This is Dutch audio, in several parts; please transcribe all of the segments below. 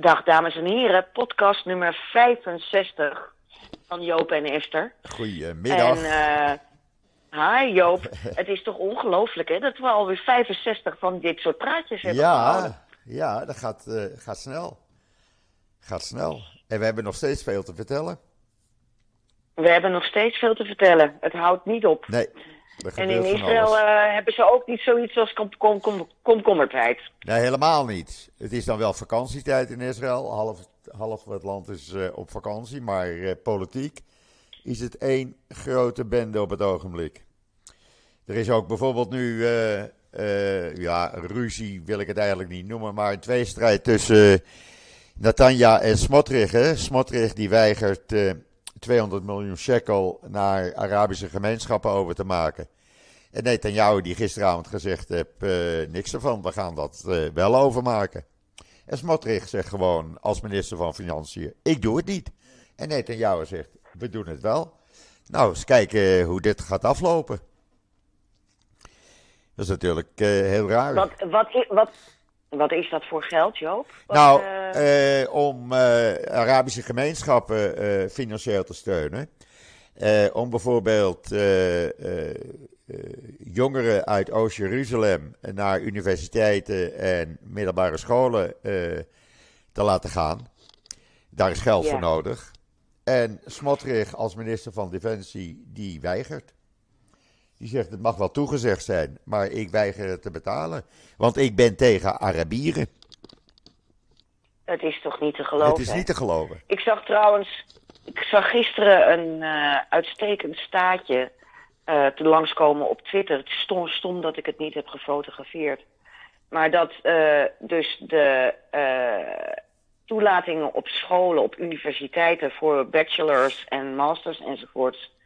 Dag dames en heren, podcast nummer 65 van Joop en Esther. Goedemiddag. En uh, hi Joop, het is toch ongelooflijk hè, dat we alweer 65 van dit soort praatjes hebben ja, gehouden. Ja, dat gaat, uh, gaat snel. Gaat snel. En we hebben nog steeds veel te vertellen. We hebben nog steeds veel te vertellen. Het houdt niet op. Nee. En in Israël uh, hebben ze ook niet zoiets als komkommertijd. Kom, kom, kom, nee, helemaal niet. Het is dan wel vakantietijd in Israël. Half, half het land is uh, op vakantie. Maar uh, politiek is het één grote bende op het ogenblik. Er is ook bijvoorbeeld nu, ja, ruzie wil ik het eigenlijk niet noemen. Maar een tweestrijd tussen Natanja en Smotrich. Hè? Smotrich die weigert 200 miljoen shekel naar Arabische gemeenschappen over te maken. En Netanyahu die gisteravond gezegd heeft, uh, niks ervan, we gaan dat uh, wel overmaken. En Smotrich zegt gewoon als minister van Financiën, ik doe het niet. En Netanyahu zegt, we doen het wel. Nou, eens kijken hoe dit gaat aflopen. Dat is natuurlijk uh, heel raar. Wat, wat, wat, wat is dat voor geld, Joop? Wat, nou, uh... om uh, Arabische gemeenschappen financieel te steunen. om bijvoorbeeld jongeren uit Oost-Jeruzalem naar universiteiten en middelbare scholen te laten gaan. Daar is geld Ja. voor nodig. En Smotrich als minister van Defensie, die weigert. Die zegt, het mag wel toegezegd zijn, maar ik weiger het te betalen. Want ik ben tegen Arabieren. Het is toch niet te geloven? Het is niet te geloven. Ik zag trouwens, ik zag gisteren een uh, uitstekend staatje uh, te langskomen op Twitter. Het is stom, stom dat ik het niet heb gefotografeerd. Maar dat uh, dus de toelatingen op scholen, op universiteiten voor bachelors en masters enzovoorts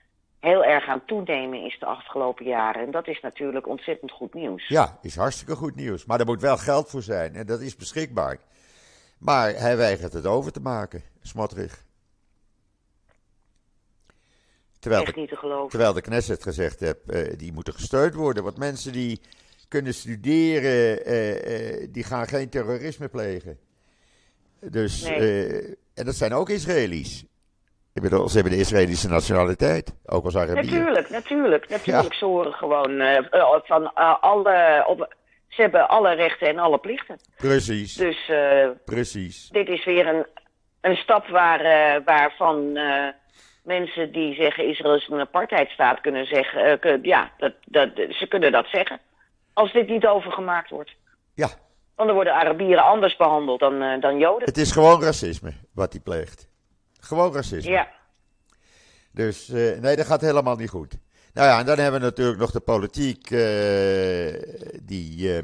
heel erg aan toenemen is de afgelopen jaren. En dat is natuurlijk ontzettend goed nieuws. Ja, is hartstikke goed nieuws. Maar er moet wel geld voor zijn en dat is beschikbaar. Maar hij weigert het over te maken, Smotrich. Terwijl Echt de, niet te geloven. terwijl de Knesset gezegd heeft, uh, die moeten gesteund worden. Want mensen die kunnen studeren, uh, uh, die gaan geen terrorisme plegen. Dus, Nee. en dat zijn ook Israëli's. Ik bedoel, ze hebben de Israëlische nationaliteit, ook als Arabieren. Natuurlijk, natuurlijk, natuurlijk. Ze horen gewoon uh, van uh, alle. Op, ze hebben alle rechten en alle plichten. Precies, Dus uh, precies. dit is weer een, een stap waar, waarvan mensen die zeggen Israël is een apartheidstaat kunnen zeggen. kun- ja, dat, dat, ze kunnen dat zeggen. Als dit niet overgemaakt wordt. Ja, Want dan worden Arabieren anders behandeld dan, dan Joden. het is gewoon racisme wat hij pleegt. Gewoon racisme. Ja, Dus eh, nee, dat gaat helemaal niet goed. Nou ja, en dan hebben we natuurlijk nog de politiek. eh, die, eh,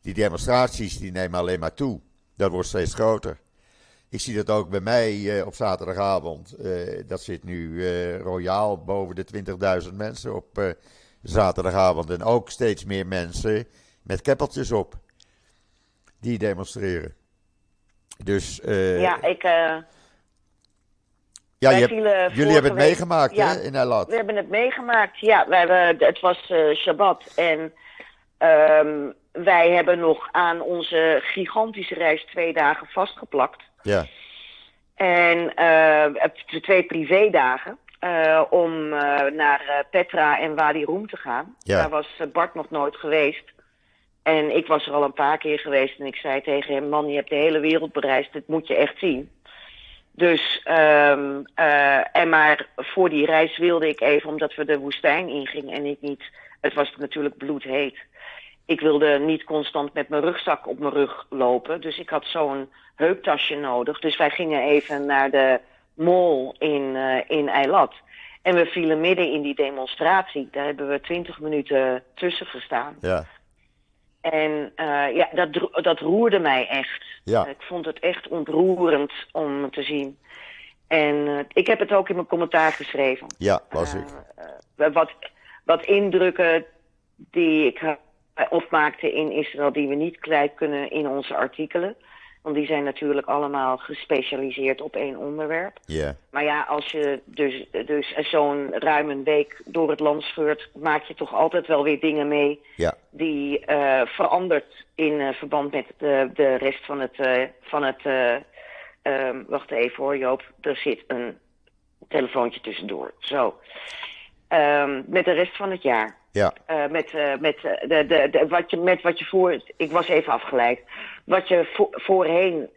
die demonstraties die nemen alleen maar toe. Dat wordt steeds groter. Ik zie dat ook bij mij op zaterdagavond. Dat zit nu royaal boven de 20.000 mensen op zaterdagavond. En ook steeds meer mensen met keppeltjes op. Die demonstreren. Dus ja ik. Uh, ja, je hebt, jullie hebben het meegemaakt ja. hè, in Eilat. We hebben het meegemaakt. Ja, wij, hebben- het was eh, Shabbat. En ehm, wij hebben nog aan onze gigantische reis twee dagen vastgeplakt. Ja, En het- twee privédagen. eh, om naar Petra en Wadi Rum te gaan. Ja. Daar was Bart nog nooit geweest. En ik was er al een paar keer geweest. En ik zei tegen hem: Man, je hebt de hele wereld bereisd. Dit moet je echt zien. Dus, ehm, eh, en maar voor die reis wilde ik even, omdat we de woestijn ingingen en ik niet, het was natuurlijk bloedheet. Ik wilde niet constant met mijn rugzak op mijn rug lopen, dus ik had zo'n heuptasje nodig. Dus wij gingen even naar de mall in, eh in Eilat. En we vielen midden in die demonstratie. Daar hebben we twintig minuten tussen gestaan. ja, En eh, ja, dat, dat roerde mij echt. ja. Ik vond het echt ontroerend om te zien. En eh, ik heb het ook in mijn commentaar geschreven. Ja, was ik. Eh, wat, wat indrukken die ik opmaakte in Israël, die we niet kwijt kunnen in onze artikelen. Want die zijn natuurlijk allemaal gespecialiseerd op één onderwerp. Ja. Maar ja, als je dus, dus zo'n ruim een week door het land scheurt, maak je toch altijd wel weer dingen mee Ja. die eh, verandert in eh, verband met de, de rest van het. eh, van het eh, ehm, wacht even hoor, Joop. Er zit een telefoontje tussendoor. Zo. Ehm, met de rest van het jaar. Ja. Eh, met, eh, met, eh, de, de, de, wat je, met wat je voor. Ik was even afgeleid. Wat je vo- voorheen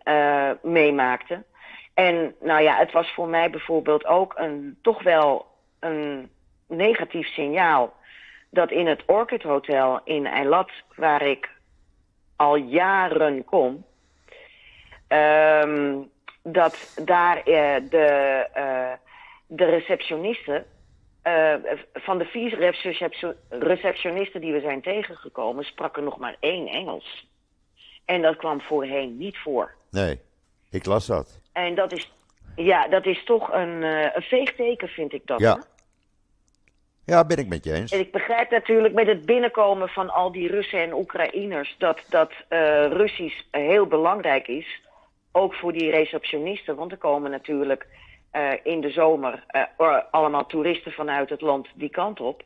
meemaakte. En nou ja, het was voor mij bijvoorbeeld ook een, toch wel een negatief signaal. Dat in het Orchid Hotel in Eilat, waar ik al jaren kom. ehm, dat daar de, de receptionisten eh, van de vier receptio- receptionisten die we zijn tegengekomen, sprak er nog maar één Engels. En dat kwam voorheen niet voor. Nee, ik las dat. En dat is, ja, dat is toch een, een veegteken, vind ik dat. Ja. hè? Ja, ben ik met je eens. En ik begrijp natuurlijk met het binnenkomen van al die Russen en Oekraïners dat, dat eh, Russisch heel belangrijk is. Ook voor die receptionisten, want er komen natuurlijk eh, in de zomer eh, allemaal toeristen vanuit het land die kant op.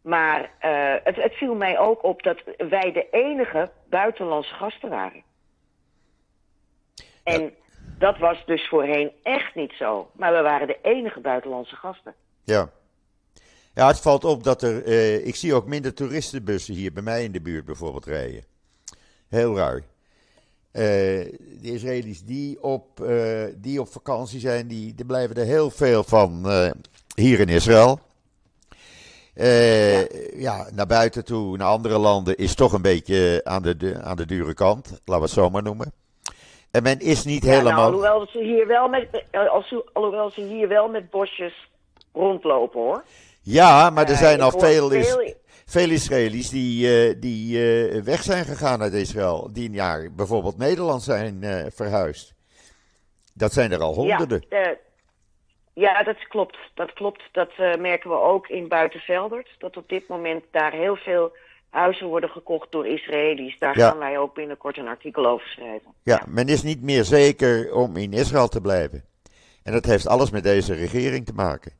Maar eh, het, het viel mij ook op dat wij de enige buitenlandse gasten waren. En dat was dus voorheen echt niet zo. Maar we waren de enige buitenlandse gasten. Ja. Ja, het valt op dat er. ik zie ook minder toeristenbussen hier bij mij in de buurt bijvoorbeeld rijden. Heel raar. Eh, de Israëli's die op, eh, die op vakantie zijn, die, die blijven er heel veel van eh, hier in Israël. Ja. naar buiten toe, naar andere landen, is toch een beetje aan de, de- aan de dure kant. Laten we het zo maar noemen. En men is niet Ja, nou, helemaal. alhoewel, ze hier wel met, als, alhoewel ze hier wel met bosjes rondlopen hoor. Ja, maar er zijn al veel, is, veel- veel Israëli's die, eh, die eh, weg zijn gegaan uit Israël. Die naar bijvoorbeeld Nederland zijn eh, verhuisd. Dat zijn er al honderden. Ja, ja, dat klopt. Dat klopt. Dat merken we ook in Buitenveldert. Dat op dit moment daar heel veel huizen worden gekocht door Israëli's. Daar Ja. gaan wij ook binnenkort een artikel over schrijven. Ja, men is niet meer zeker om in Israël te blijven. En dat heeft alles met deze regering te maken.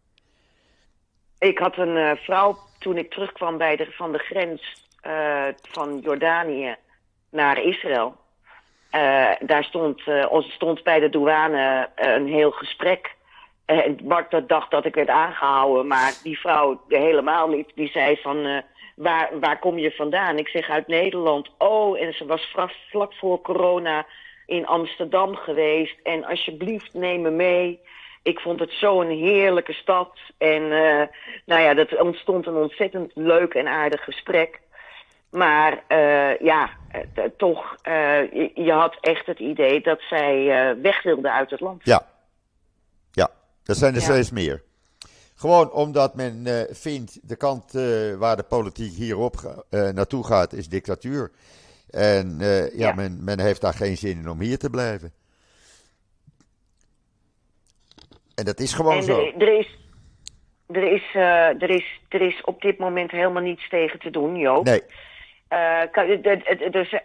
Ik had een vrouw toen ik terugkwam bij de, van de grens eh, van Jordanië naar Israël. Eh, daar stond, ons stond bij de douane een heel gesprek. En Bart dacht dat ik werd aangehouden, maar die vrouw helemaal niet. Die zei van, waar, waar kom je vandaan? Ik zeg uit Nederland. Oh, en ze was vlak voor corona in Amsterdam geweest. En alsjeblieft, neem me mee. Ik vond het zo'n heerlijke stad. En eh, nou ja, dat ontstond een ontzettend leuk en aardig gesprek. Maar eh, ja, toch, eh, je, je had echt het idee dat zij eh, weg wilde uit het land. Ja, ja dat zijn er Ja. steeds meer. Gewoon omdat men eh, vindt de kant eh, waar de politiek hierop ga- eh, naartoe gaat is dictatuur. En eh, ja, Ja. Men, men heeft daar geen zin in om hier te blijven. En dat is gewoon en zo. er, er is, er, is, eh, er, is, er is op dit moment helemaal niets tegen te doen, Joop. Nee, Eh, kan- dus, eh,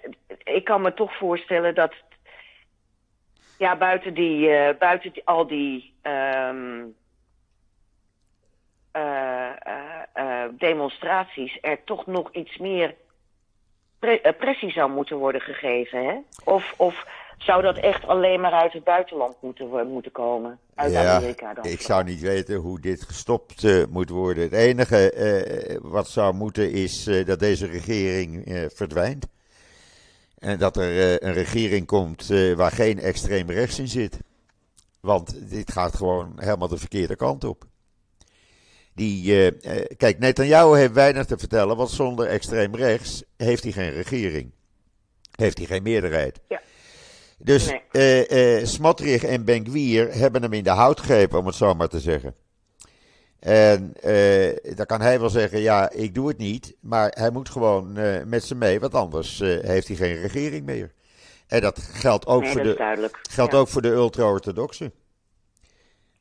ik kan me toch voorstellen dat. Ja, buiten, die, buiten die- al die ehm, eh, eh, eh, demonstraties er toch nog iets meer pre- pressie zou moeten worden gegeven. Hè? Of, of zou dat echt alleen maar uit het buitenland moeten, moeten komen? Uit ja, Amerika dan? ik zou niet weten hoe dit gestopt eh, moet worden. Het enige eh, wat zou moeten is eh, dat deze regering verdwijnt. En dat er een regering komt waar geen extreem rechts in zit. Want dit gaat gewoon helemaal de verkeerde kant op. Die, kijk, Netanyahu heeft weinig te vertellen, want zonder extreem rechts heeft hij geen regering. Heeft hij geen meerderheid. Ja. Dus Nee. eh eh Smotrich en Ben-Gvir hebben hem in de hout gegrepen, om het zo maar te zeggen. En eh, dan kan hij wel zeggen, ja, ik doe het niet. Maar hij moet gewoon met ze mee, want anders heeft hij geen regering meer. En dat geldt ook, nee, voor, dat de, geldt Ja. ook voor de ultra-orthodoxen.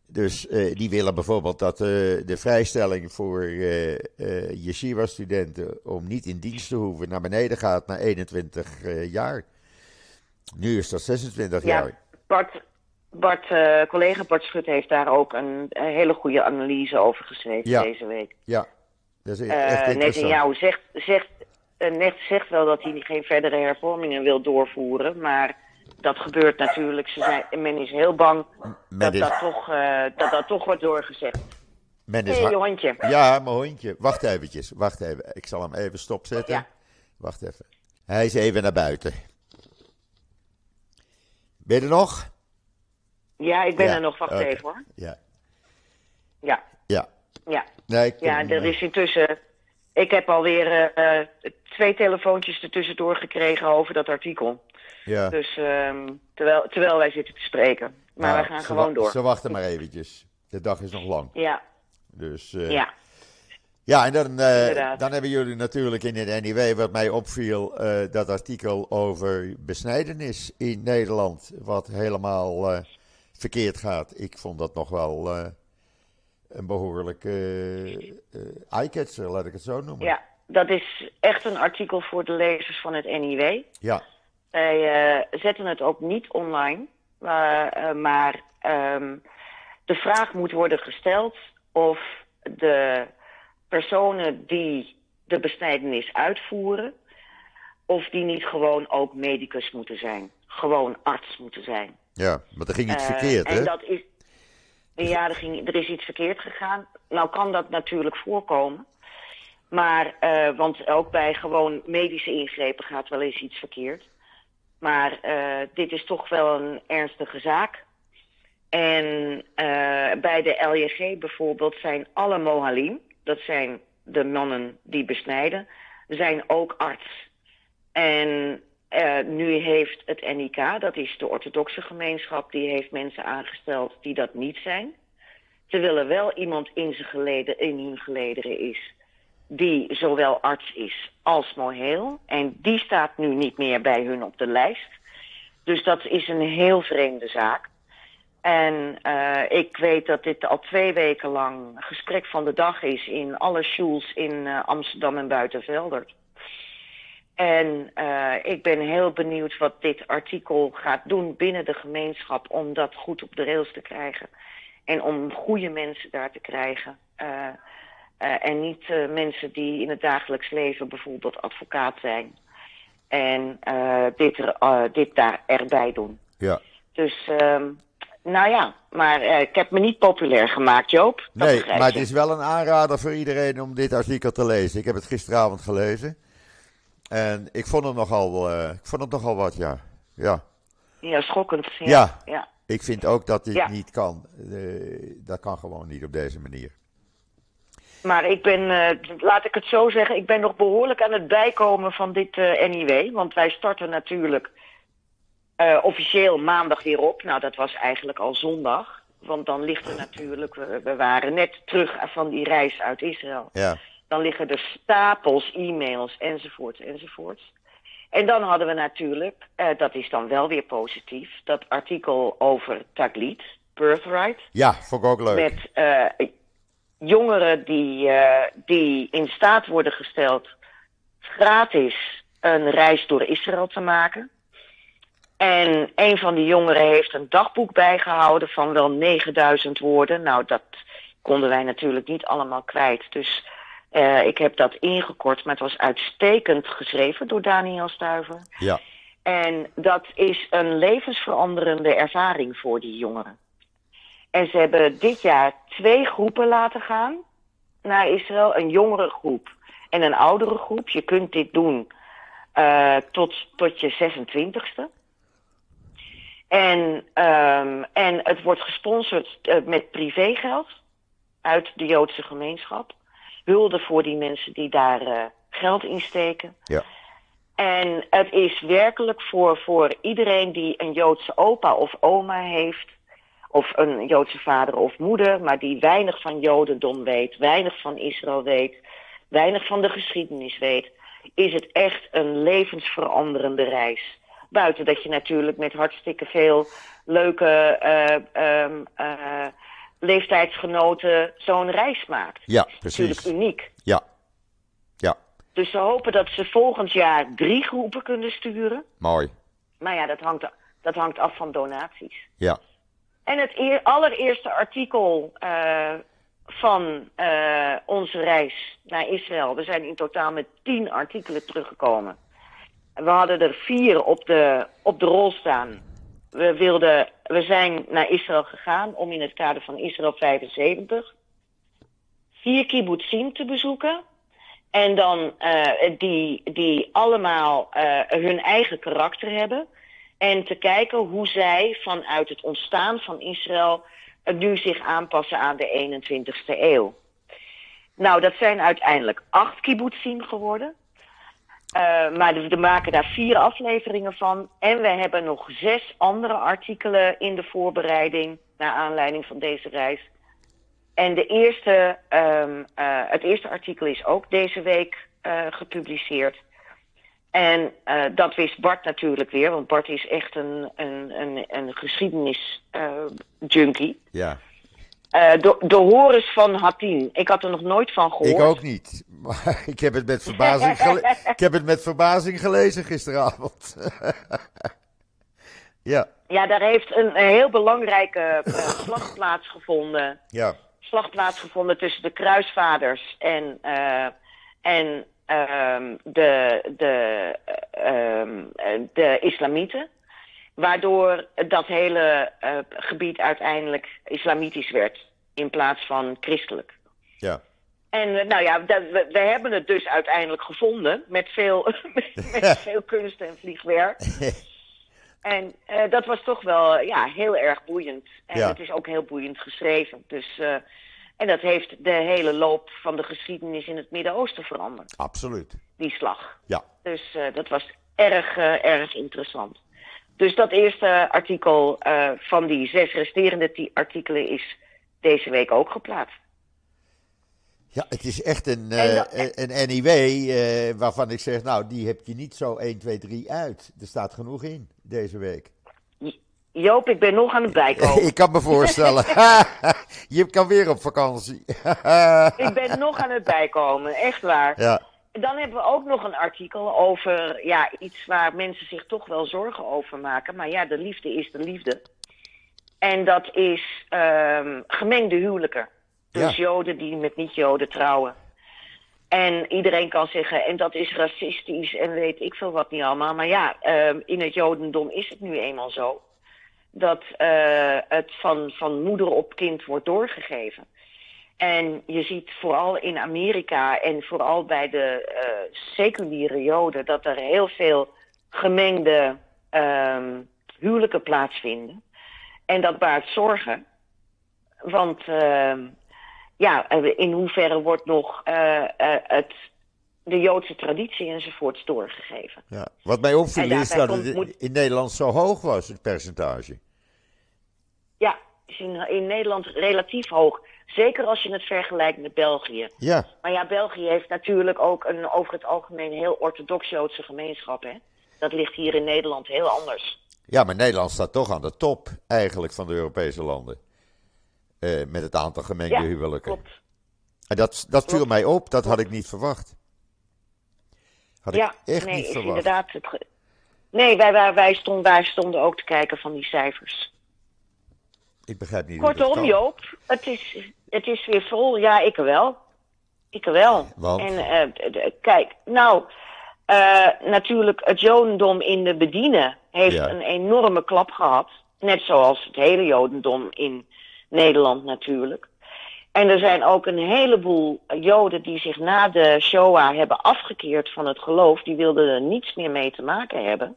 Dus die willen bijvoorbeeld dat de vrijstelling voor eh yeshiva-studenten om niet in dienst te hoeven naar beneden gaat naar 21 eh, jaar. Nu is dat 26 Ja, jaar. Bart, Bart eh, collega Bart Schut heeft daar ook een, een hele goede analyse over geschreven Ja. deze week. Ja, dat is Eh echt interessant. Netanyahu zegt, zegt, eh, net zegt wel dat hij geen verdere hervormingen wil doorvoeren, maar dat gebeurt natuurlijk. Ze zijn, men is heel bang dat is, dat, toch, dat dat toch wordt doorgezet. men is hey, je hondje. Ja, mijn hondje. Wacht eventjes, wacht even. Ik zal hem even stopzetten. Ja. Wacht even. Hij is even naar buiten. Ben je er nog? Ja, ik ben Ja, er nog. Wacht oké. even hoor. Ja. Ja, Ja. ja. Nee, ik Ja, er is intussen. Ik heb alweer eh, twee telefoontjes ertussendoor gekregen over dat artikel. Ja. Dus ehm, terwijl, terwijl wij zitten te spreken. Maar Nou, we gaan gewoon door. Ze wachten maar eventjes. De dag is nog lang. Ja, Dus, eh, ja. Ja, en dan, eh, dan hebben jullie natuurlijk in het NIW, wat mij opviel, eh, dat artikel over besnijdenis in Nederland, wat helemaal eh, verkeerd gaat. Ik vond dat nog wel een behoorlijk eh eh, eye-catcher, laat ik het zo noemen. ja, dat is echt een artikel voor de lezers van het NIW. Ja, Wij zetten het ook niet online. Maar, maar ehm, de vraag moet worden gesteld of de personen die de besnijdenis uitvoeren, of die niet gewoon ook medicus moeten zijn. Gewoon arts moeten zijn. ja, maar er ging iets Eh, verkeerd, en hè? dat is. Ja, er, ging, er is iets verkeerd gegaan. Nou kan dat natuurlijk voorkomen. Maar, eh, want ook bij gewoon medische ingrepen gaat wel eens iets verkeerd. Maar eh, dit is toch wel een ernstige zaak. En bij de LJG bijvoorbeeld zijn alle mohalim, dat zijn de mannen die besnijden, zijn ook arts. En eh, nu heeft het NIK, dat is de orthodoxe gemeenschap, die heeft mensen aangesteld die dat niet zijn. Terwijl er wel iemand in, zijn geleden, in hun gelederen is die zowel arts is als moheel. En die staat nu niet meer bij hun op de lijst. Dus dat is een heel vreemde zaak. En eh, ik weet dat dit al twee weken lang gesprek van de dag is in alle schools in eh, Amsterdam en Buitenveldert. En eh, ik ben heel benieuwd wat dit artikel gaat doen binnen de gemeenschap om dat goed op de rails te krijgen. En om goede mensen daar te krijgen. En niet mensen die in het dagelijks leven bijvoorbeeld advocaat zijn. En dit, er, dit daar erbij doen. Ja. Dus, ehm, nou ja, maar eh, ik heb me niet populair gemaakt, Joop. Dat Nee, maar het is wel een aanrader voor iedereen om dit artikel te lezen. Ik heb het gisteravond gelezen. En ik vond het nogal, eh, ik vond het nogal wat, ja. Ja. Ja, schokkend. Ja. Ja. ja. Ik vind ook dat dit Ja. niet kan. Eh, dat kan gewoon niet op deze manier. Maar ik ben, laat ik het zo zeggen, ik ben nog behoorlijk aan het bijkomen van dit eh NIW. Want wij starten natuurlijk eh, officieel maandag weer op. Nou, dat was eigenlijk al zondag. Want dan ligt er natuurlijk, we, we waren net terug van die reis uit Israël. Ja, Dan liggen er stapels e-mails enzovoort enzovoort. En dan hadden we natuurlijk, eh, dat is dan wel weer positief, dat artikel over Taglit, Birthright. ja vond ik ook leuk. Met eh, jongeren die, die in staat worden gesteld gratis een reis door Israël te maken. En een van die jongeren heeft een dagboek bijgehouden van wel 9000 woorden. Nou, dat konden wij natuurlijk niet allemaal kwijt. Dus eh, ik heb dat ingekort, maar het was uitstekend geschreven door Daniel Stuiver. Ja, En dat is een levensveranderende ervaring voor die jongeren. En ze hebben dit jaar twee groepen laten gaan naar Israël. Een jongere groep en een oudere groep. Je kunt dit doen eh, tot, tot je 26ste. En, ehm, en het wordt gesponsord eh, met privégeld uit de Joodse gemeenschap. Hulde voor die mensen die daar eh, geld in steken. ja, En het is werkelijk voor, voor iedereen die een Joodse opa of oma heeft, of een Joodse vader of moeder, maar die weinig van Jodendom weet, weinig van Israël weet, weinig van de geschiedenis weet, is het echt een levensveranderende reis. Buiten dat je natuurlijk met hartstikke veel leuke eh, ehm, eh, leeftijdsgenoten zo'n reis maakt. ja, Natuurlijk precies. uniek. Ja, ja, Dus ze hopen dat ze volgend jaar drie groepen kunnen sturen. mooi. Maar ja, dat hangt, dat hangt af van donaties. Ja. En het eer, allereerste artikel uh, van uh, onze reis naar Israël. We zijn in totaal met tien artikelen teruggekomen. We hadden er vier op de, op de rol staan. We, wilden, we zijn naar Israël gegaan om in het kader van Israël 75 vier kibbutzim te bezoeken. En dan uh, die, die allemaal uh, hun eigen karakter hebben. En te kijken hoe zij vanuit het ontstaan van Israël nu zich aanpassen aan de 21ste eeuw. Nou, dat zijn uiteindelijk acht kibbutzim geworden. Uh, maar we maken daar vier afleveringen van. En we hebben nog zes andere artikelen in de voorbereiding. Naar aanleiding van deze reis. En de eerste, um, uh, het eerste artikel is ook deze week uh, gepubliceerd. En dat wist Bart natuurlijk weer, want Bart is echt een, een, een, een geschiedenis-junkie. ja. De, de Horus van Hattin. Ik had er nog nooit van gehoord. Ik ook niet. Maar ik heb het met verbazing, gele ik heb het met verbazing gelezen gisteravond. ja. Ja, daar heeft een, een heel belangrijke slag plaatsgevonden. Ja. Slag plaatsgevonden tussen de kruisvaders en, uh, en um, de, de, um, de islamieten. Waardoor dat hele uh, gebied uiteindelijk islamitisch werd in plaats van christelijk. Ja. En nou ja, we, we, hebben het dus uiteindelijk gevonden met veel, met, met veel kunst en vliegwerk. En uh, dat was toch wel ja, heel erg boeiend. En Ja. het is ook heel boeiend geschreven. Dus, uh, en dat heeft de hele loop van de geschiedenis in het Midden-Oosten veranderd, Absoluut. die slag. Ja. Dus uh, dat was erg, erg interessant. Dus dat eerste artikel van die zes resterende artikelen is deze week ook geplaatst. Ja, het is echt een, uh, een NIW uh, waarvan ik zeg, nou, die heb je niet zo 1, 2, 3 uit. Er staat genoeg in deze week. Joop, ik ben nog aan het bijkomen. ik kan me voorstellen. je kan weer op vakantie. ik ben nog aan het bijkomen, echt waar. Ja. Dan hebben we ook nog een artikel over ja, iets waar mensen zich toch wel zorgen over maken. Maar ja, de liefde is de liefde. En dat is um, gemengde huwelijken. Dus ja. Joden die met niet-Joden trouwen. En iedereen kan zeggen, en dat is racistisch en weet ik veel wat niet allemaal. Maar ja, uh, in het Jodendom is het nu eenmaal zo. Dat uh, het van, van moeder op kind wordt doorgegeven. En je ziet vooral in Amerika en vooral bij de uh, seculiere Joden... dat er heel veel gemengde um, huwelijken plaatsvinden. En dat baart zorgen. Want uh, ja, in hoeverre wordt nog uh, het, de Joodse traditie enzovoorts doorgegeven. Ja. Wat mij opviel is dat het moet... in Nederland zo hoog was, het percentage. Ja, in, in Nederland relatief hoog. Zeker als je het vergelijkt met België. Ja. Maar ja, België heeft natuurlijk ook een over het algemeen heel orthodox-Joodse gemeenschap. Hè? Dat ligt hier in Nederland heel anders. Ja, maar Nederland staat toch aan de top eigenlijk van de Europese landen. Uh, met het aantal gemengde ja, huwelijken. Klopt. En dat, dat viel mij op, dat had ik niet verwacht. Had ja, ik echt nee, niet verwacht. inderdaad. Het. Nee, wij, wij, wij, stonden, wij stonden ook te kijken van die cijfers. Ik begrijp niet Kortom, Joop, het is, het is weer vol. Ja, ik wel. Ik wel. Want? En uh, kijk, nou, uh, natuurlijk, het Jodendom in de bedienen heeft Ja. een enorme klap gehad. Net zoals het hele Jodendom in Nederland natuurlijk. En er zijn ook een heleboel Joden die zich na de Shoah hebben afgekeerd van het geloof. Die wilden er niets meer mee te maken hebben.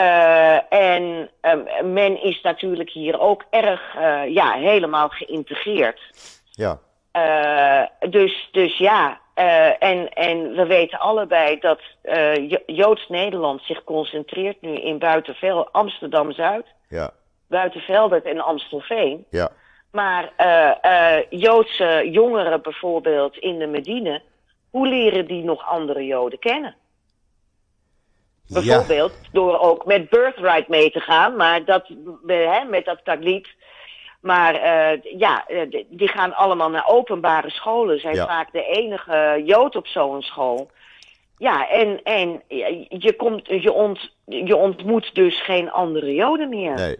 Uh, en uh, men is natuurlijk hier ook erg, uh, ja, helemaal geïntegreerd. Ja. Uh, dus, dus ja, en, en we weten allebei dat Joods-Nederland zich concentreert nu in Buitenveld, Amsterdam-Zuid, Ja. Buitenveldert en Amstelveen. Ja. Maar Joodse jongeren bijvoorbeeld in de Medine, hoe leren die nog andere Joden kennen? Bijvoorbeeld door ook met Birthright mee te gaan, maar dat, hè, met dat tagliet. Maar uh, ja, die gaan allemaal naar openbare scholen, zijn Ja. vaak de enige Jood op zo'n school. Ja, en, en je, komt, je, ont, je ontmoet dus geen andere Joden meer. Nee.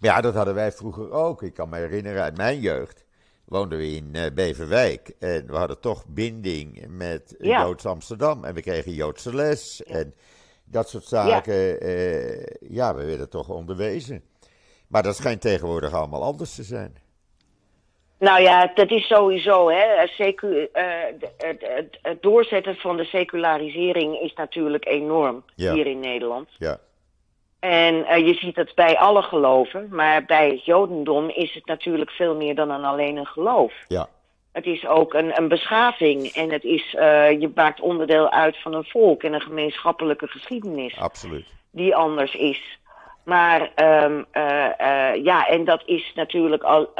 Maar ja, dat hadden wij vroeger ook. Ik kan me herinneren uit mijn jeugd. Woonden we in uh, Beverwijk. En we hadden toch binding met Ja. Joods Amsterdam. En we kregen Joodse les. En dat soort zaken. Ja. ja, we werden toch onderwezen. Maar dat schijnt tegenwoordig allemaal anders te zijn. Nou ja, dat is sowieso, hè. Secu eh, het, doorzetten van de secularisering is natuurlijk enorm hier in Nederland. Ja, En eh, je ziet het bij alle geloven, maar bij het Jodendom is het natuurlijk veel meer dan een, alleen een geloof. ja, Het is ook een, een beschaving en het is, eh, je maakt onderdeel uit van een volk en een gemeenschappelijke geschiedenis absoluut. die anders is. Maar ehm, eh, ja, en dat is natuurlijk al.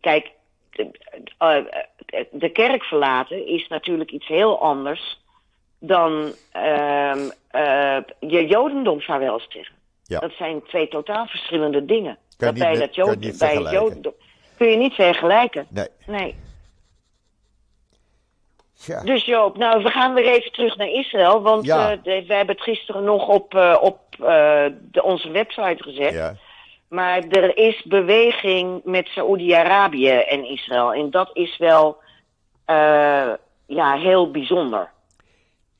kijk, de, kerk verlaten is natuurlijk iets heel anders dan eh, je Jodendom vaarwel zeggen. Ja. Dat zijn twee totaal verschillende dingen. Kan dat bij, dat Jood- bij het vergelijken. Jodendom kun je niet vergelijken. Nee. Nee. Ja, Dus Joop, nou, we gaan weer even terug naar Israël. Want Ja. eh, de- we hebben het gisteren nog op, eh, op eh, de, onze website gezet. ja, Maar er is beweging met Saoedi-Arabië en Israël. En dat is wel ja, heel bijzonder.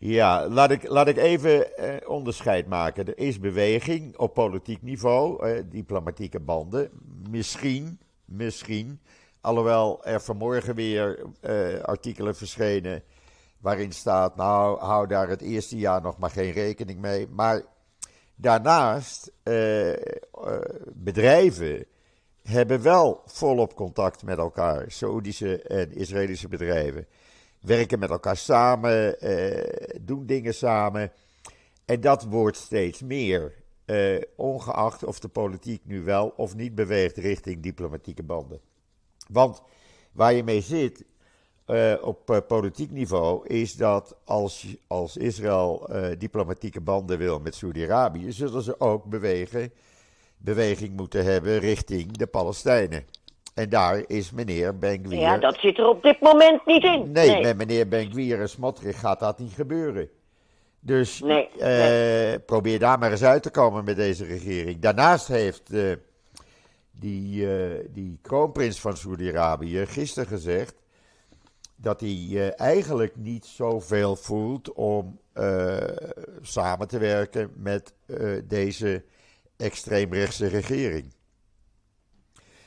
Ja laat, ik, laat ik even eh, onderscheid maken. Er is beweging op politiek niveau, eh, diplomatieke banden. Misschien, misschien. Alhoewel er vanmorgen weer eh, artikelen verschenen waarin staat, nou hou daar het eerste jaar nog maar geen rekening mee. Maar daarnaast, eh, eh, bedrijven hebben wel volop contact met elkaar, Saoedische en Israëlische bedrijven. Werken met elkaar samen, eh, doen dingen samen. En dat wordt steeds meer, eh, ongeacht of de politiek nu wel of niet beweegt richting diplomatieke banden. Want waar je mee zit eh, op politiek niveau is dat als, als Israël diplomatieke banden wil met Saudi-Arabië, zullen ze ook bewegen, beweging moeten hebben richting de Palestijnen. En daar is meneer Ben-Gvir. Ja, dat zit er op dit moment niet in. Nee, met meneer Ben-Gvir en Smotrich gaat dat niet gebeuren. Dus Nee, eh, probeer daar maar eens uit te komen met deze regering. Daarnaast heeft eh, die, eh, die kroonprins van Saudi-Arabië gisteren gezegd dat hij eigenlijk niet zoveel voelt om samen te werken met deze extreemrechtse regering.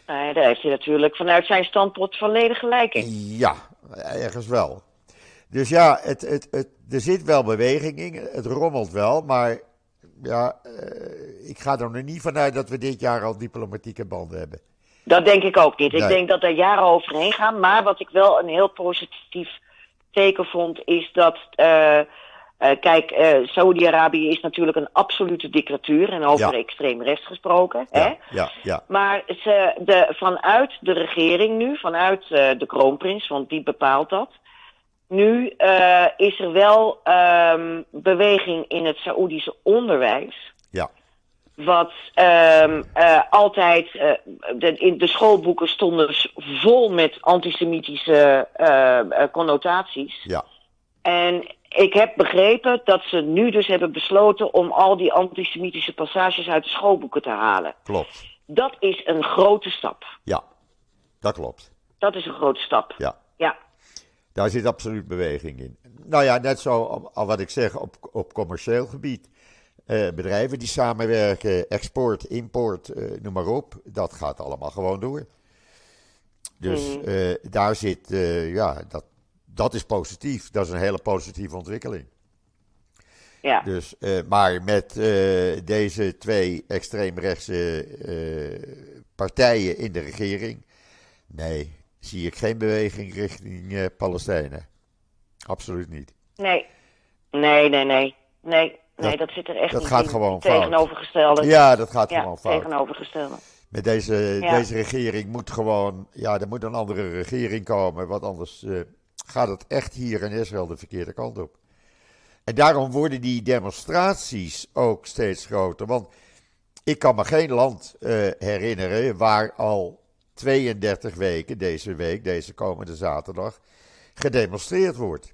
Nee, daar heeft hij natuurlijk vanuit zijn standpunt volledig gelijk in. Ja, ergens wel. Dus ja, het, het, het, er zit wel beweging in, het rommelt wel, maar ja, eh, ik ga er nog niet vanuit dat we dit jaar al diplomatieke banden hebben. Dat denk ik ook niet. Ik denk dat er jaren overheen gaan. Maar wat ik wel een heel positief teken vond, is dat. eh, eh, kijk, eh Saudi-Arabië is natuurlijk een absolute dictatuur. En over Ja. extreem rechts gesproken. Hè? Ja, ja, ja, Maar ze, de, vanuit de regering nu, vanuit eh, de kroonprins, want die bepaalt dat. Nu is er wel ehm, beweging in het Saoedische onderwijs. ja, Wat ehm, eh, altijd. de, in de schoolboeken stonden vol met antisemitische connotaties. ja, En ik heb begrepen dat ze nu dus hebben besloten om al die antisemitische passages uit de schoolboeken te halen. klopt. Dat is een grote stap. Ja, dat klopt. Dat is een grote stap. Ja, Ja, daar zit absoluut beweging in. Nou ja, net zo al- wat ik zeg op, op commercieel gebied. Eh, bedrijven die samenwerken, export, import, eh, noem maar op. Dat gaat allemaal gewoon door. Dus Mhm. eh, daar zit, eh, ja, dat, dat is positief. Dat is een hele positieve ontwikkeling. ja. Dus, eh, maar met eh, deze twee extreemrechtse eh, partijen in de regering, nee, zie ik geen beweging richting Palestijnen. Absoluut niet. Nee. Nee, nee, nee. Nee, nee Dat- zit er echt dat niet gaat in. gewoon fout. Tegenovergestelde. Ja, dat gaat Ja, gewoon fout. tegenovergestelde. Met deze, Ja. deze regering moet gewoon, ja, er moet een andere regering komen, want anders gaat het echt hier in Israël de verkeerde kant op. En daarom worden die demonstraties ook steeds groter. Want ik kan me geen land eh, herinneren waar al 32 weken, deze week, deze komende zaterdag, gedemonstreerd wordt.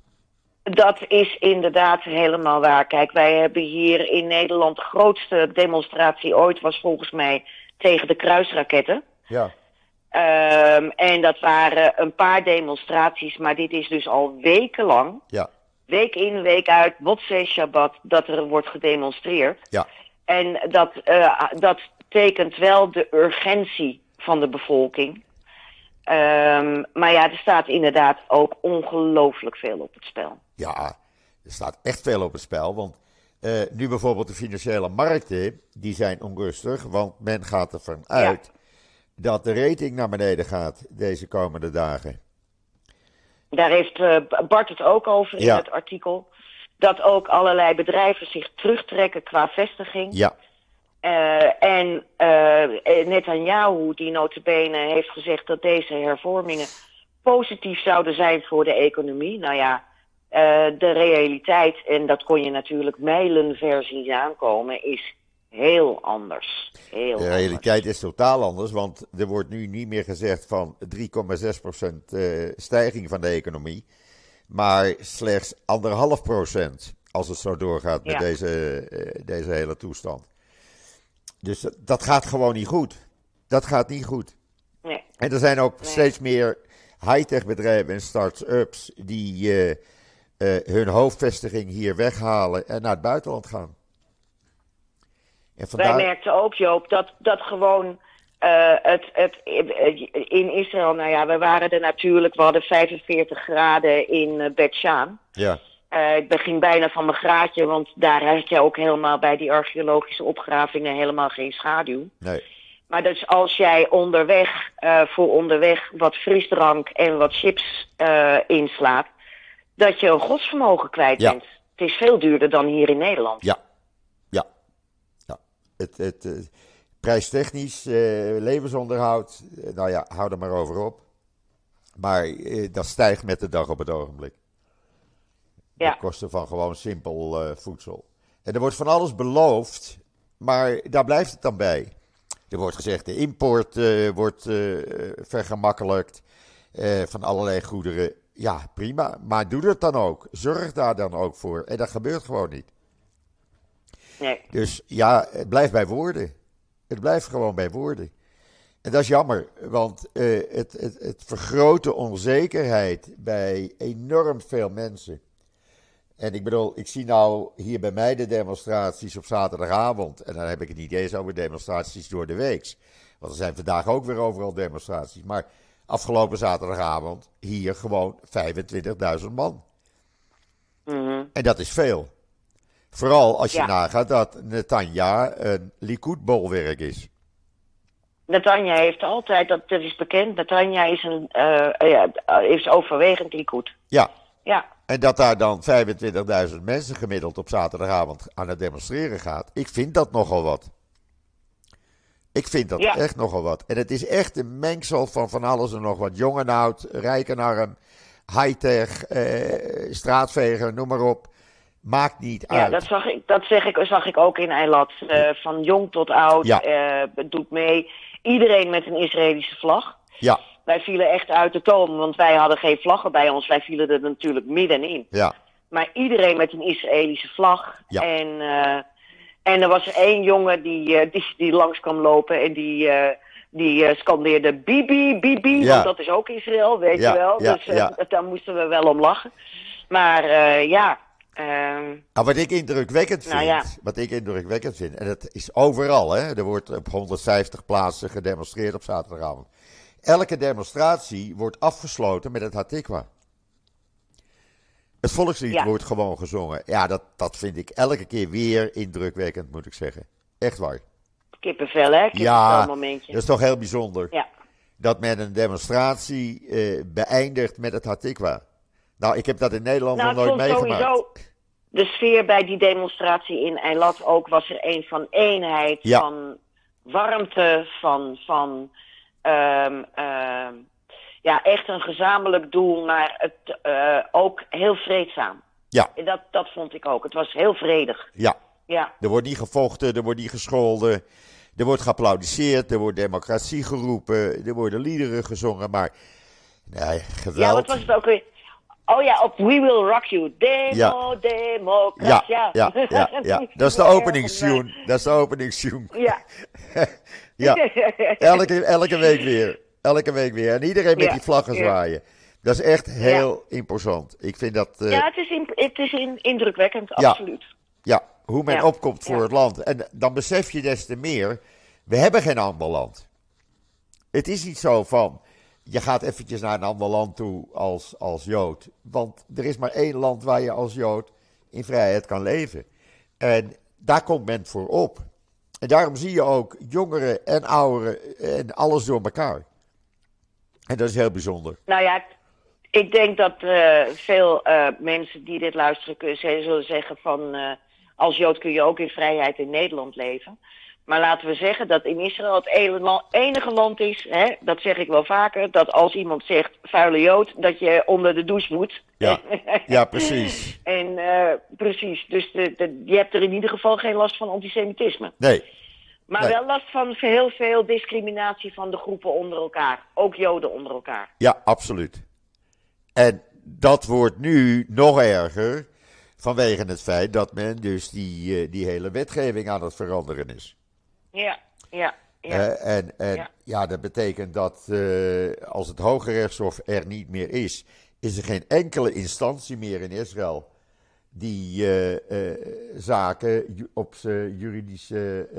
Dat is inderdaad helemaal waar. Kijk, wij hebben hier in Nederland de grootste demonstratie ooit was volgens mij tegen de kruisraketten. Ja. Um, en dat waren een paar demonstraties, maar dit is dus al wekenlang. Ja. Week in, week uit, Motzee Shabbat, dat er wordt gedemonstreerd. Ja. En dat, uh, dat tekent wel de urgentie van de bevolking. Um, maar ja, er staat inderdaad ook ongelooflijk veel op het spel. Ja, er staat echt veel op het spel. Want uh, nu bijvoorbeeld de financiële markten, die zijn onrustig. Want men gaat ervan uit ja. Dat de rating naar beneden gaat deze komende dagen. Daar heeft uh, Bart het ook over in Ja. het artikel. Dat ook allerlei bedrijven zich terugtrekken qua vestiging. Ja, Uh, en uh, Netanyahu, die notabene heeft gezegd dat deze hervormingen positief zouden zijn voor de economie. Nou ja, uh, de realiteit, en dat kon je natuurlijk mijlenver zien aankomen, is heel anders. Heel de realiteit is totaal anders, want er wordt nu niet meer gezegd van 3,6% uh, stijging van de economie, maar slechts anderhalf procent als het zo doorgaat met Ja. deze, uh, deze hele toestand. Dus dat, dat gaat gewoon niet goed. Dat gaat niet goed. Nee. En er zijn ook Nee. steeds meer high-tech bedrijven en start-ups die eh, eh, hun hoofdvestiging hier weghalen en naar het buitenland gaan. Wij merkten ook, Joop, dat, dat gewoon eh, het, het, in Israël, nou ja, we waren er natuurlijk, we hadden 45 graden in uh, Bet Shan. ja, Eh, ik ging bijna van mijn graadje, want daar had je ook helemaal bij die archeologische opgravingen helemaal geen schaduw. nee, Maar dus als jij onderweg, eh, voor onderweg wat frisdrank en wat chips eh, inslaat, dat je een godsvermogen kwijt Ja. bent. Het is veel duurder dan hier in Nederland. ja, Het, het, eh, prijstechnisch, eh, levensonderhoud, eh, nou ja, hou er maar over op. Maar eh, dat stijgt met de dag op het ogenblik. Ja. De kosten van gewoon simpel eh, voedsel. En er wordt van alles beloofd, maar daar blijft het dan bij. Er wordt gezegd, de import wordt vergemakkelijkt van allerlei goederen. Ja, prima, maar doe dat dan ook. Zorg daar dan ook voor. En dat gebeurt gewoon niet. Nee. Dus ja, het blijft bij woorden. Het blijft gewoon bij woorden. En dat is jammer, want eh, het, het, het vergroot de onzekerheid bij enorm veel mensen. En ik bedoel, ik zie nou hier bij mij de demonstraties op zaterdagavond. En dan heb ik het niet eens over demonstraties door de week. Want er zijn vandaag ook weer overal demonstraties. Maar afgelopen zaterdagavond hier gewoon 25.000 man. Mhm. En dat is veel. Vooral als je Ja. nagaat dat Netanya een Likud-bolwerk is. Netanya heeft altijd, dat, dat is bekend, Netanya is, een, eh, ja, is overwegend Likud. Ja, Ja, en dat daar dan 25.000 mensen gemiddeld op zaterdagavond aan het demonstreren gaat. Ik vind dat nogal wat. Ik vind dat Ja. echt nogal wat. En het is echt een mengsel van van alles en nog wat. Jong en oud, rijk en arm, high-tech, eh, straatveger, noem maar op. Maakt niet ja uit. dat, zag ik, dat zeg ik, zag ik ook in Eilat. Eh, van jong tot oud, Ja. eh, doet mee. Iedereen met een Israëlische vlag. Ja, Wij vielen echt uit de toom, want wij hadden geen vlaggen bij ons. Wij vielen er natuurlijk middenin. ja, Maar iedereen met een Israëlische vlag. Ja. En, eh, en er was er één jongen die, die, die langs kwam lopen en die, die eh, scandeerde Bibi, Bibi. Ja. Want dat is ook Israël, weet Ja, je wel. ja, dus ja. daar moesten we wel om lachen. Maar ja, Nou, wat ik indrukwekkend vind, Nou ja. wat ik indrukwekkend vind, en dat is overal, hè, er wordt op 150 plaatsen gedemonstreerd op zaterdagavond. Elke demonstratie wordt afgesloten met het Hatikwa. Het volkslied Ja. wordt gewoon gezongen. Ja, dat, dat vind ik elke keer weer indrukwekkend, moet ik zeggen. Echt waar. kippenvel, hè? Kippenvel Ja, momentje. dat is toch heel bijzonder. Ja. Dat men een demonstratie eh, beëindigt met het Hatikwa. Nou, ik heb dat in Nederland Nou, nog nooit meegemaakt. sowieso de sfeer bij die demonstratie in Eilat ook was er een van eenheid, Ja. van warmte, van, van ehm, ehm, ja, echt een gezamenlijk doel, maar het, eh, ook heel vreedzaam. Ja, En Dat, dat vond ik ook. Het was heel vredig. ja. Ja, Er wordt niet gevochten, er wordt niet gescholden. Er wordt geapplaudisseerd, er wordt democratie geroepen, er worden liederen gezongen. Maar nee, ja geweld. wat was het ook weer? Oh ja, op We Will Rock You. Demo, Ja. demo, Ja, ja, ja, ja. Dat is de openingstune. Dat is de openingstune. Ja. Ja, elke, elke week weer. Elke week weer. En iedereen met Ja, die vlaggen zwaaien. Dat is echt heel imposant. Ik vind dat, eh, ja, het is, in- het is in, indrukwekkend, absoluut. ja, hoe men opkomt voor het land. En dan besef je des te meer, we hebben geen ander land. Het is niet zo van, je gaat eventjes naar een ander land toe als, als Jood. Want er is maar één land waar je als Jood in vrijheid kan leven. En daar komt men voor op. En daarom zie je ook jongeren en ouderen en alles door elkaar. En dat is heel bijzonder. Nou ja, ik denk dat eh, veel eh, mensen die dit luisteren kunnen, zullen zeggen van... eh, als Jood kun je ook in vrijheid in Nederland leven. Maar laten we zeggen dat in Israël het enige land is, hè, dat zeg ik wel vaker, dat als iemand zegt vuile Jood, dat je onder de douche moet. Ja, ja precies. En eh, precies, dus de, de- je hebt er in ieder geval geen last van antisemitisme. Nee, Maar Nee. wel last van heel veel discriminatie van de groepen onder elkaar. Ook Joden onder elkaar. Ja, absoluut. En dat wordt nu nog erger vanwege het feit dat men dus die, eh, die hele wetgeving aan het veranderen is. Ja, ja, ja. Eh, en en ja. Ja. dat betekent dat eh, als het Hoge Rechtshof er niet meer is, is er geen enkele instantie meer in Israël die eh, zaken op zijn juridische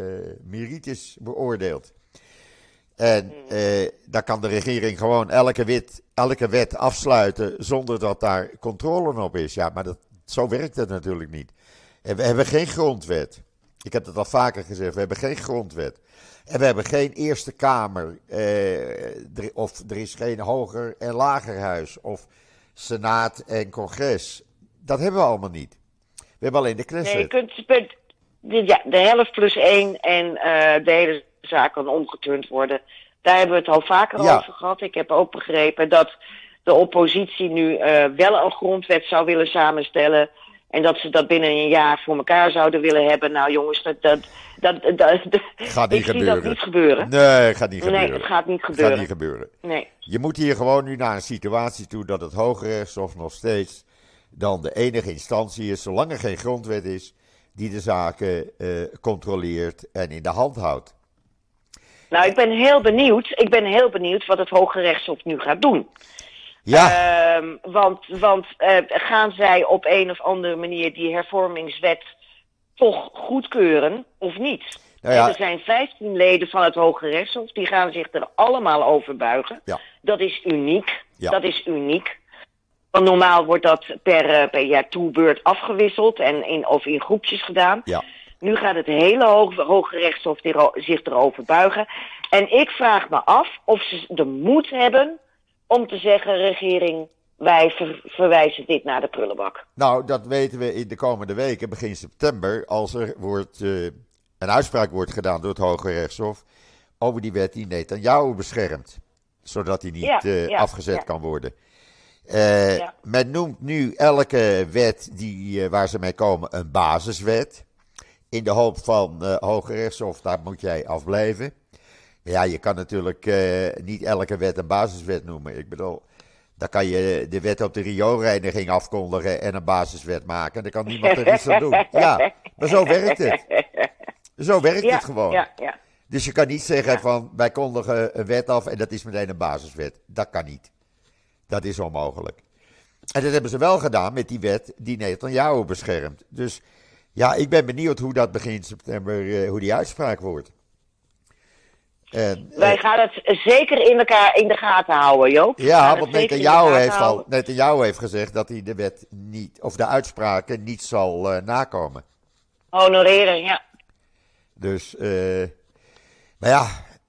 merites beoordeelt. En eh, dan kan de regering gewoon elke wet, elke wet afsluiten zonder dat daar controle op is. Ja, maar dat, zo werkt het natuurlijk niet. En we hebben geen grondwet. Ik heb het al vaker gezegd, we hebben geen grondwet. En we hebben geen Eerste Kamer, eh, of er is geen hoger en lagerhuis, of Senaat en Congres. Dat hebben we allemaal niet. We hebben alleen de Knesset. Nee, je kunt, de, ja, de helft plus één en eh, de hele zaak kan omgeturnd worden. Daar hebben we het al vaker Ja. over gehad. Ik heb ook begrepen dat de oppositie nu eh, wel een grondwet zou willen samenstellen. En dat ze dat binnen een jaar voor elkaar zouden willen hebben. Nou jongens, dat, dat, dat, dat, dat- Gaat niet gebeuren. dat niet gebeuren. Nee, gaat niet Nee, gebeuren. het gaat niet gaat gebeuren. niet gebeuren. Nee. Je moet hier gewoon nu naar een situatie toe dat het Hoge Rechtshof nog steeds dan de enige instantie is, zolang er geen grondwet is, die de zaken eh, controleert en in de hand houdt. Nou, ik ben heel benieuwd. Ik ben heel benieuwd wat het Hoge Rechtshof nu gaat doen. Ja, Ehm, want want eh, gaan zij op een of andere manier die hervormingswet toch goedkeuren of niet? Nou ja. Er zijn 15 leden van het Hoge Rechtshof, die gaan zich er allemaal over buigen. Ja. Dat is uniek. Ja. Dat is uniek. Want normaal wordt dat per, eh, per jaar toebeurt afgewisseld en in, of in groepjes gedaan. ja. Nu gaat het hele Hoge, Hoge Rechtshof zich erover buigen. En ik vraag me af of ze de moed hebben om te zeggen: regering, wij ver- verwijzen dit naar de prullenbak. Nou, dat weten we in de komende weken, begin september, als er wordt, eh, een uitspraak wordt gedaan door het Hoge Rechtshof over die wet die Netanyahu beschermt, zodat die niet Ja, eh, ja, afgezet ja. kan worden. Eh. Men noemt nu elke wet die, waar ze mee komen een basiswet. In de hoop van Hoge Rechtshof, daar moet jij afblijven. Ja, je kan natuurlijk eh, niet elke wet een basiswet noemen. Ik bedoel, dan kan je de wet op de rioolreiniging afkondigen en een basiswet maken. Dan kan niemand er iets aan doen. Ja, maar zo werkt het. Zo werkt Ja, het gewoon. ja, ja. Dus je kan niet zeggen van wij kondigen een wet af en dat is meteen een basiswet. Dat kan niet. Dat is onmogelijk. En dat hebben ze wel gedaan met die wet die Netanyahu beschermt. Dus ja, ik ben benieuwd hoe dat begin september, eh, hoe die uitspraak wordt. En, eh, Wij gaan het zeker in, elkaar, in de gaten houden, Joop. Ja, want Netanyahu gaten heeft, al. Netanyahu heeft gezegd dat hij de wet niet, of de uitspraken niet zal eh, nakomen. Honoreren, ja. Dus, eh, maar ja,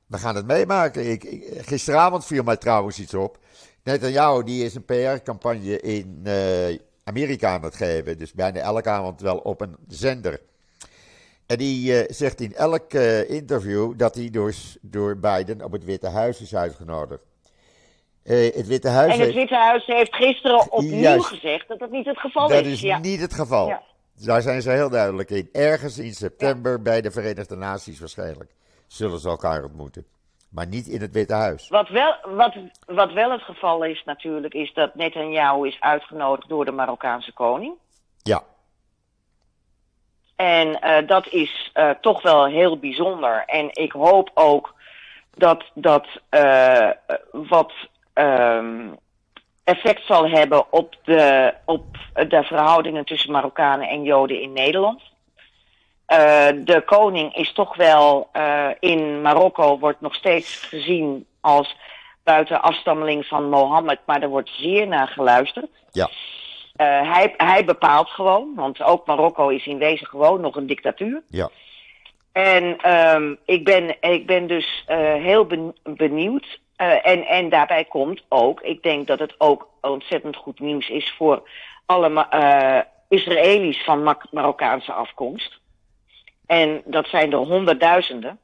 we gaan het meemaken. Ik, ik- gisteravond viel mij trouwens iets op. Netanyahu die is een PR-campagne in eh, Amerika aan het geven. Dus bijna elke avond wel op een zender. En die eh, zegt in elk eh, interview dat hij door, door Biden op het Witte Huis is uitgenodigd. Eh, het Witte Huis En het heeft- Witte Huis heeft gisteren opnieuw Juist. gezegd dat dat niet het geval dat is. is ja. niet het geval. Ja. Daar zijn ze heel duidelijk in. Ergens in september bij de Verenigde Naties waarschijnlijk zullen ze elkaar ontmoeten. Maar niet in het Witte Huis. Wat wel, wat, wat wel het geval is natuurlijk, is dat Netanyahu is uitgenodigd door de Marokkaanse koning. Ja, En eh, dat is eh, toch wel heel bijzonder. En ik hoop ook dat dat eh, wat ehm, effect zal hebben op de, op de verhoudingen tussen Marokkanen en Joden in Nederland. De koning is toch wel in Marokko wordt nog steeds gezien als buiten afstammeling van Mohammed, maar er wordt zeer naar geluisterd. ja, Eh, hij, hij bepaalt gewoon, want ook Marokko is in wezen gewoon nog een dictatuur. ja. En ehm, ik, ben, ik ben dus eh, heel ben- benieuwd. Eh, en, en daarbij komt ook, ik denk dat het ook ontzettend goed nieuws is voor alle Israëli's van Mar- Marokkaanse afkomst. En dat zijn er honderdduizenden.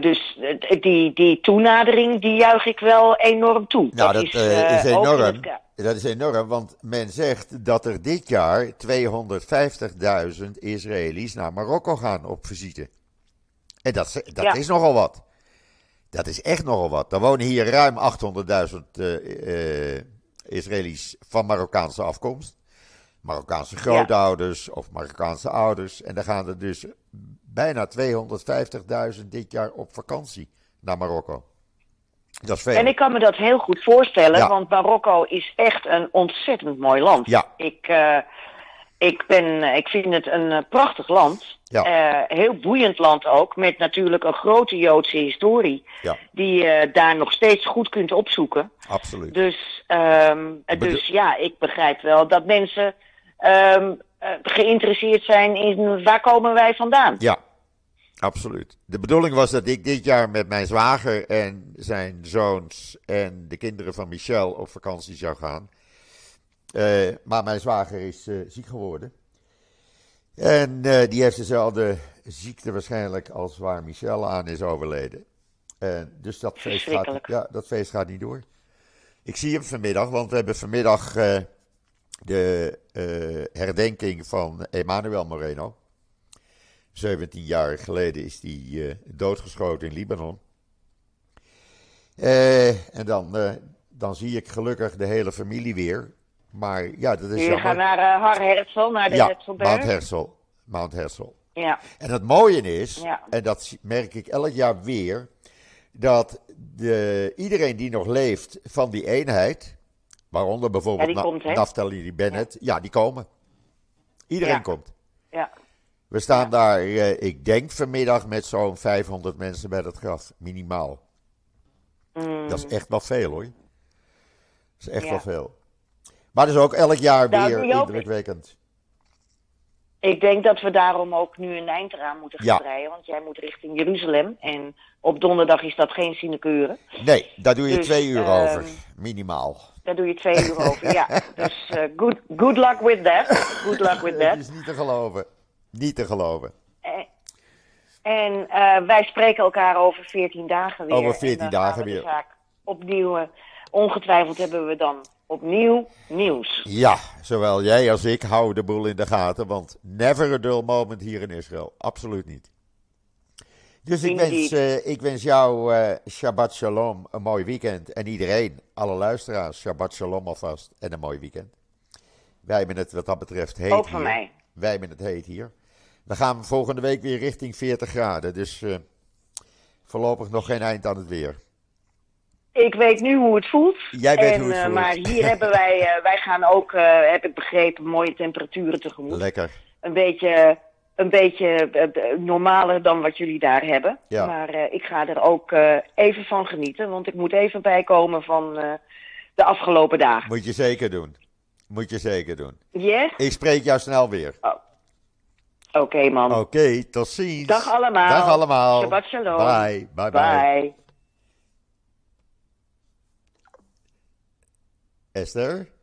Dus die, die toenadering, die juich ik wel enorm toe. Nou, dat, is ook in enorm. het Dat is enorm, want men zegt dat er dit jaar 250.000 Israëli's naar Marokko gaan op visite. En dat, is- dat Ja. is nogal wat. Dat is echt nogal wat. Er wonen hier ruim 800.000 eh, eh, Israëli's van Marokkaanse afkomst. Marokkaanse grootouders of Marokkaanse ouders. En daar gaan er dus bijna 250.000 dit jaar op vakantie naar Marokko. Dat is veel. En ik kan me dat heel goed voorstellen, Ja. want Marokko is echt een ontzettend mooi land. Ja. Ik, eh, ik, ben, ik vind het een eh, prachtig land. Ja. Eh, heel boeiend land ook, met natuurlijk een grote Joodse historie. Ja. Die je daar nog steeds goed kunt opzoeken. Absoluut. Dus, ehm, eh, dus ja, ik begrijp wel dat mensen ehm, eh, geïnteresseerd zijn in waar komen wij vandaan. Ja, absoluut. De bedoeling was dat ik dit jaar met mijn zwager en zijn zoons en de kinderen van Michel op vakantie zou gaan. Eh, maar mijn zwager is eh, ziek geworden. En eh, die heeft dezelfde ziekte waarschijnlijk als waar Michel aan is overleden. En dus dat feest, gaat, ja, dat feest gaat niet door. Ik zie hem vanmiddag, want we hebben vanmiddag de herdenking van Emmanuel Moreno. 17 jaar geleden is hij eh, doodgeschoten in Libanon. Eh, en dan, eh, dan zie ik gelukkig de hele familie weer. Maar ja, dat is Je gaat jammer. naar Har Herzl, naar de Ja, Herzlberg. Mount Herzl. Mount Herzl. Ja. En het mooie is, Ja. en dat merk ik elk jaar weer, dat de, iedereen die nog leeft van die eenheid, waaronder bijvoorbeeld Ja, die komt? Naftali Bennett, ja. die komen. Iedereen Ja. komt. ja. We staan daar, eh, ik denk vanmiddag met zo'n 500 mensen bij het graf, minimaal. Mm. Dat is echt wel veel hoor. Dat is echt Ja. wel veel. Maar dat is ook elk jaar Nou, weer indrukwekkend. Ik denk dat we daarom ook nu een eind eraan moeten gaan Ja. breien. Want jij moet richting Jeruzalem. En op donderdag is dat geen sinecure. Nee, daar doe je Dus, twee uur ehm, over, minimaal. Daar doe je twee uur over. Ja. Dus eh, good, good luck with that. Good luck with Het that. is niet te geloven. Niet te geloven. En eh, wij spreken elkaar over 14 dagen weer. Over 14 En dan dagen we weer. zaak opnieuw. eh, ongetwijfeld hebben we dan opnieuw nieuws. Ja, zowel jij als ik houden de boel in de gaten, want never a dull moment hier in Israël. Absoluut niet. Dus ik wens, eh, ik wens jou eh, Shabbat Shalom, een mooi weekend. En iedereen, alle luisteraars, Shabbat Shalom alvast en een mooi weekend. Wij hebben het wat dat betreft heet Ook van hier. mij. Wij hebben het heet hier. We gaan volgende week weer richting 40 graden, dus eh, voorlopig nog geen eind aan het weer. Ik weet nu hoe het voelt. Jij weet en, hoe het eh, voelt. Maar hier hebben wij, eh, wij gaan ook, heb ik begrepen, mooie temperaturen tegemoet. Lekker. Een beetje, een beetje normaler dan wat jullie daar hebben. Ja. Maar ik ga er ook even van genieten, want ik moet even bijkomen van de afgelopen dagen. Moet je zeker doen. Moet je zeker doen. Yes? Ik spreek jou snel weer. Oké man. Oké, tot ziens. Dag allemaal. Dag allemaal. Shabbat shalom. Bye. Bye bye. Bye. Esther?